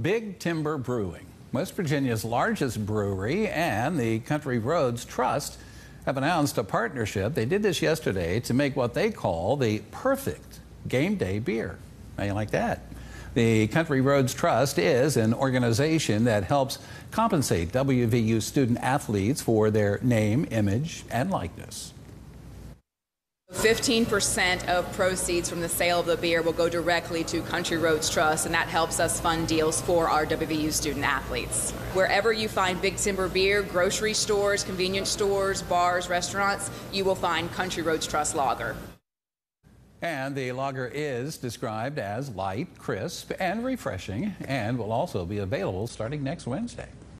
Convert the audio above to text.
Big Timber Brewing, West Virginia's largest brewery, and the Country Roads Trust have announced a partnership. They did this yesterday to make what they call the perfect game day beer. How you like that? The Country Roads Trust is an organization that helps compensate WVU student athletes for their name, image, and likeness. 15% of proceeds from the sale of the beer will go directly to Country Roads Trust, and that helps us fund deals for our WVU student athletes. Wherever you find Big Timber beer, grocery stores, convenience stores, bars, restaurants, you will find Country Roads Trust lager. And the lager is described as light, crisp, and refreshing, and will also be available starting next Wednesday.